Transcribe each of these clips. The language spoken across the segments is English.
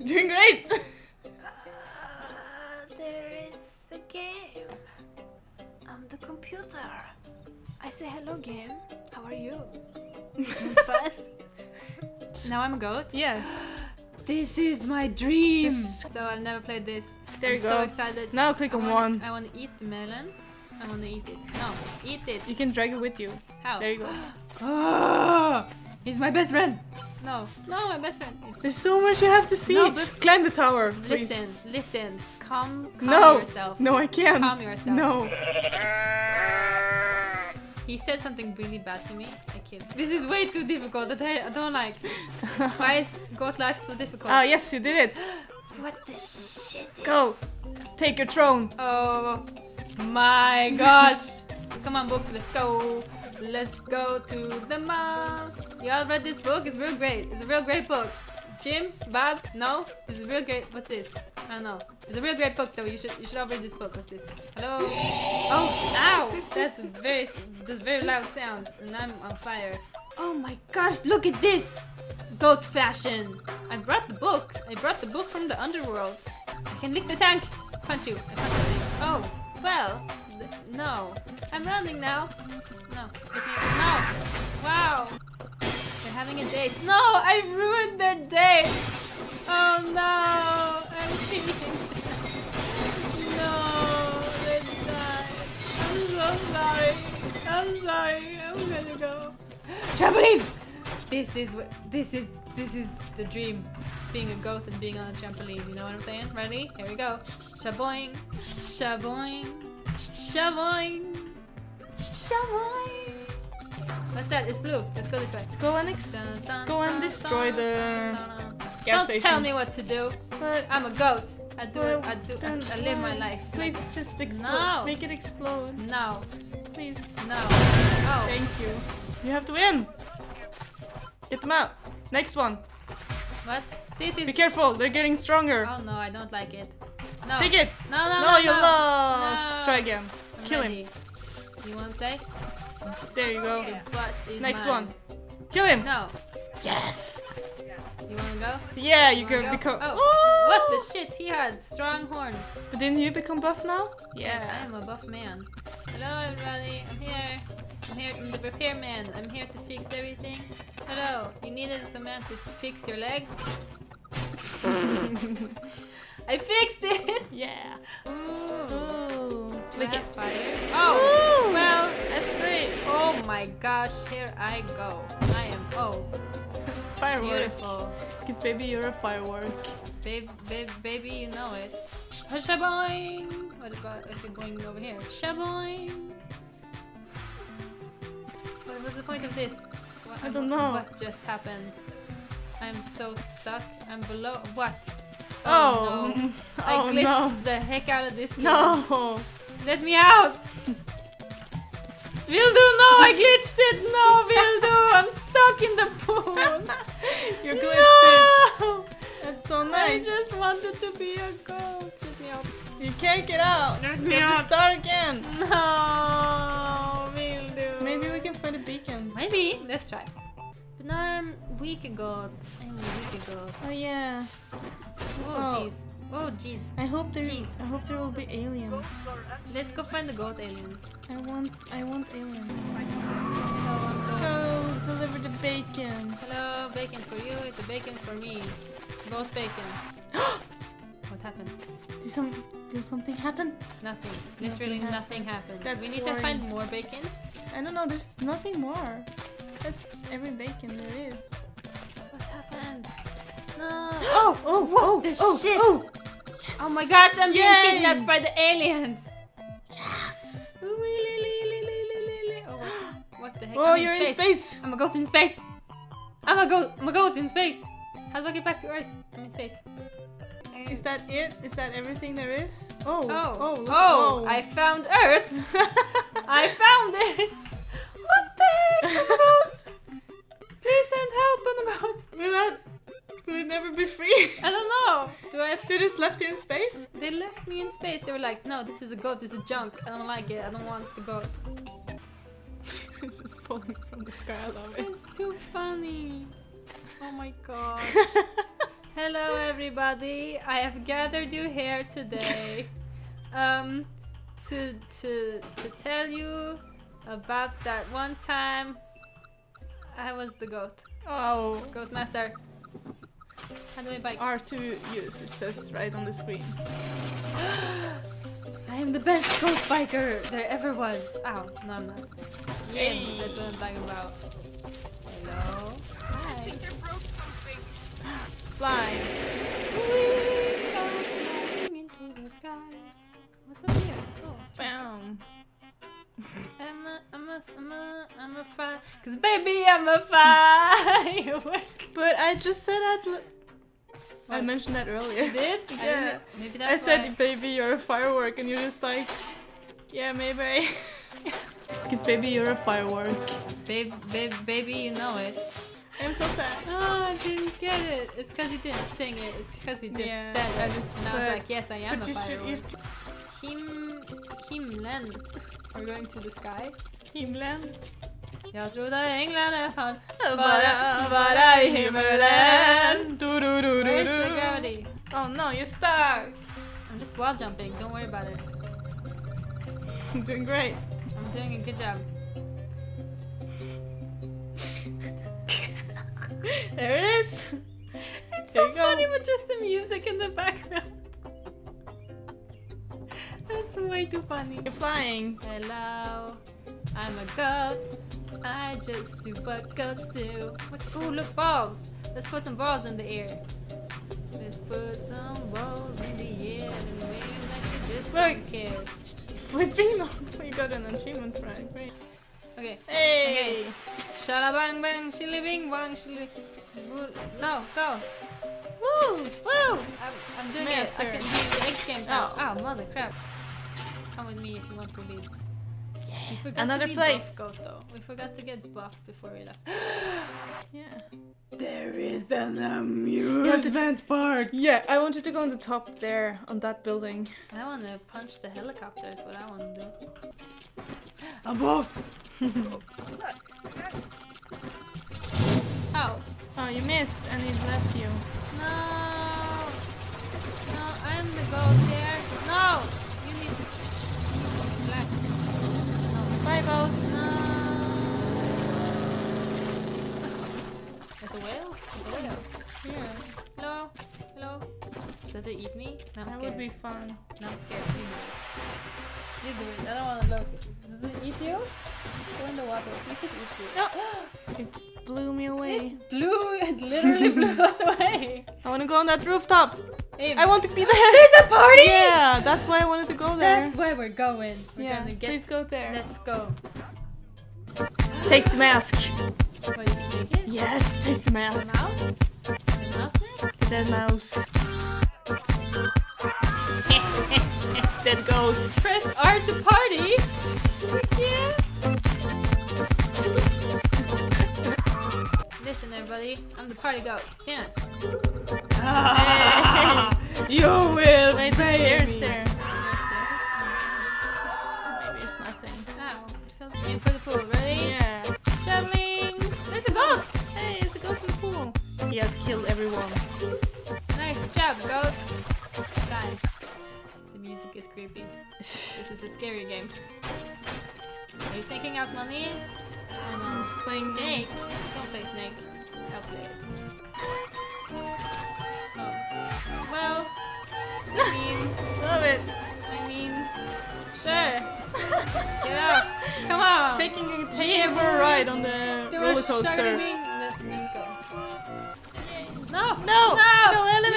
Doing great. Uh, there is a game. I'm the computer. I say hello, game. How are you? Fun. now I'm a goat. Yeah. This is my dream. This- So I've never played this. There I'm you so go. excited. Now click I on wanna, one. I want to eat the melon. I want to eat it. No, eat it. You can drag it with you. How? There you go. He's my best friend. No, no, my best friend. There's so much you have to see. No, but- Climb the tower. Please. Listen, listen. Calm, calm No. yourself. No, I can't. Calm yourself. No. He said something really bad to me. I killed. This is way too difficult. That I, I don't like. Why is God life so difficult? Ah, yes, you did it. What the shit? Is Go. Take your throne. Oh my gosh! Come on, book. Let's go. Let's go to the mall. Y'all read this book? It's real great. It's a real great book. Jim, Bob, no, it's a real great. What's this? I don't know. It's a real great book though. You should you should all read this book. What's this? Hello. Oh, ow! That's a very that's a very loud sound, and I'm on fire. Oh my gosh! Look at this. Goat fashion. I brought the book. I brought the book from the underworld. I can lick the tank. Punch you. I punch you. Oh, well, no. I'm running now. No. No. Wow. Having a date. No, I ruined their date. Oh no. I'm cheating. No, they died. I'm so sorry. I'm sorry. I'm gonna go. Trampoline. This is what. This is. This is the dream. Being a goat and being on a trampoline. You know what I'm saying? Ready? Here we go. Shaboing. Shaboing. Shaboing. Shaboing. What's that? It's blue. Let's go this way. Go and ex- Dun, dun, Go and destroy dun, the Don't station. tell me what to do. But I'm a goat. I do it. I do. I, I live my life. Please just explode. No. Make it explode. No. Please. No. Oh. oh. Thank you. You have to win. Get them out. Next one. What? This is. Be careful. They're getting stronger. Oh no, I don't like it. No. Take it. No, no, No, no. you no. lost. No. Try again. I'm Kill him. ready. You want to play? There you go. Next mine. one. Kill him. No. Yes. You want to go? Yeah, you Wanna can become. Oh. What the shit? He had strong horns. But didn't you become buff now? Yes, I am a buff man. Hello, everybody. I'm here. I'm here. I'm the repairman. I'm here to fix everything. Hello. You needed some man to fix your legs? I fixed it. Yeah. my gosh, here I go. I am, oh, Firework. beautiful. Because baby, you're a firework. Babe, babe, baby, you know it. Shaboing! What about if you're going over here? Shaboing! What was the point of this? What, I don't know. What just happened? I'm so stuck. I'm below. What? Oh. oh no. I oh glitched no. the heck out of this. game. No. Let me out! Vilde, no! I glitched it! No, Vilde! I'm stuck in the pool! you glitched it. no! That's so nice! I just wanted to be a goat. Let me out. You can't get out. Let You me have to out. start again. No, Vilde. Maybe we can find a beacon. Maybe. Let's try. But now I'm weak goat. I'm weak goat. Oh yeah. Oh Oh. jeez. Oh jeez. I hope there. Jeez. I hope there will be aliens. Let's go find the goat aliens. I want. I want aliens. Hello, I'm deliver the bacon. Hello, bacon for you. It's a bacon for me. Both bacon. what happened? Did some? Did something happen? Nothing. Literally Nothing nothing happened. That's we need boring. to find more bacons. I don't know. There's nothing more. That's every bacon there is. What happened? No. Oh! Oh! Oh! the oh, shit? Oh! Oh my gosh, I'm being kidnapped by the aliens. Yes! Oh, what, the heck? Oh, I'm you're in space. I'm a goat in space. I'm a goat. I'm a goat in space. How do I get back to Earth? I'm in space. Is that it? Is that everything there is? Oh! Oh, Oh! oh, I found Earth. Like, no, this is a goat. This is junk. I don't like it. I don't want the goat. it's just falling from the sky. I love it. It's too funny. Oh my gosh. Hello, everybody. I have gathered you here today, um, to to to tell you about that one time I was the goat, Oh. goat master. How do I bike? R2 use, it says right on the screen. I am the best goat biker there ever was. Ow, no, I'm not. Yeah, Hey. that's what I'm talking about. Hello. Hi. Fly. We are flying into the sky. What's up here? Oh, Bam. I'm a, I'm a, I'm a, I'm a fire. Cause baby, I'm a firework. But I just said that. L- I What? mentioned that earlier. You did? I Yeah. didn't- Maybe I said, why. baby, you're a firework, and you're just like, yeah, maybe. Because, baby, you're a firework. Babe, babe, baby, you know it. I'm so sad. Oh, I didn't get it. It's because you didn't sing it. It's because you just Yeah, said I it. just- and I was like, yes, I am a you should. You, firework. Him, Himlen. We're going to the sky. himlen. Jag trodde änglarna fanns Bara, bara i himmelen. Du, du, du, Where's the gravity? Oh no, you're stuck. I'm just wall jumping. Don't worry about it. I'm doing great. I'm doing a good job. There it is. It's There so funny with just the music in the background. That's way too funny. You're flying. Hello, I'm a goat. I just do what goats do. What? Oh, look, balls. Let's put some balls in the air. Let's put some balls in the air and wave like we just Look. Flipping on. You got an achievement it. Great. Okay. Hey. Shalabang bang, shilly bing bang, shilly. No, go. Woo! Woo! I'm, I'm doing it. I can do X game now. Oh. Oh, mother crap. Come with me if you want to lead. We forgot Another to be place. buff goat though. We forgot to get buffed before we left. Yeah. There is an amusement park. Yeah, I want you to go on the top there, on that building. I want to punch the helicopter. Is what I want to do. I'm buffed. Ow. Oh, you missed, and it left you. No! No, Eat me? No, I'm that scared. would be fun. No, I'm scared. You do it. You do it. I don't want to look. Does it eat you? Go in the water. See if it eats you. No! It blew me away. It blew. It literally blew us away. I want to go on that rooftop. Hey, I want to be there. There's a party! Yeah, that's why I wanted to go there. That's where we're going. We're yeah, gonna get. please go there. Let's go. Take the mask. What, take? Yes, take the mask. The mouse? The mouse there? Dead mouse. Dead ghost. Press R to party! Heck yeah! Listen everybody, I'm the party goat. Dance. you will Wait, the pay stairs me. there. Maybe it's nothing. Ow, it feels Is a scary game. Are you taking out money? Know. I'm playing Snake! Don't play Snake. I'll play it. Oh. Well, I mean, Love it. I mean, sure. Get up! Come on! Taking a, taking Yeah, for a ride on the roller coaster. Let's, let's go. No! No! No! No No!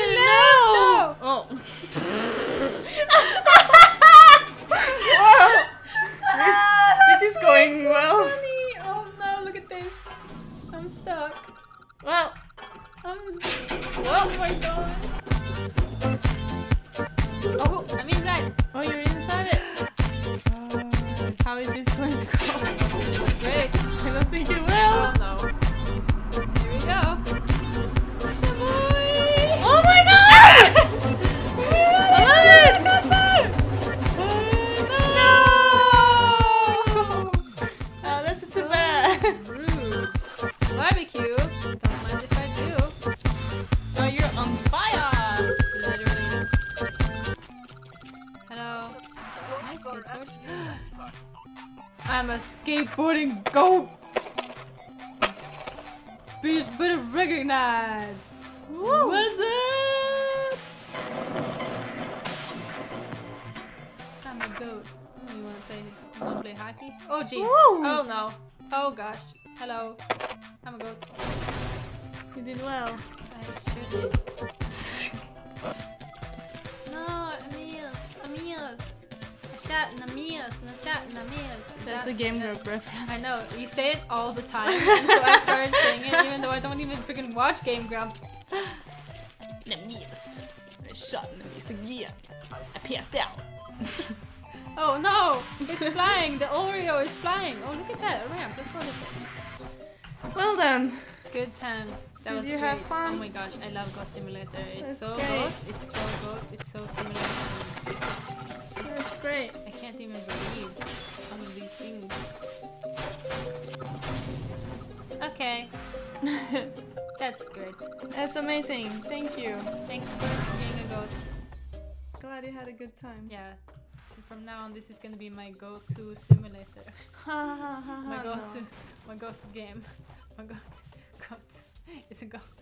I'm a skateboarding goat. Bitch, better recognize. Woo! What's up? I'm a goat. Oh, you wanna play? You wanna play hockey? Oh jeez. Oh no. Oh gosh. Hello. I'm a goat. You did well. I sure did. I shot in Amils, and I shot in Amils. That's That- a Game Grump reference. I know, you say it all the time, and so I started saying it even though I don't even freaking watch Game Grumps. The mist. I shot in the mist again. I passed out. Oh no! It's flying! The Oreo is flying! Oh, look at that! A ramp. Let's go this way. Well then. Good times. That Did was you great. have fun? Oh my gosh, I love Goat Simulator. It's That's so great. good. It's so good. It's so simulator. Great. I can't even believe some of these things. Okay, that's good. That's amazing. Thank you. Thanks for being a goat. Glad you had a good time. Yeah. So from now on, this is gonna be my go-to simulator. Ha ha ha My go-to, no. my go-to game. My go-to, goat. It's a goat.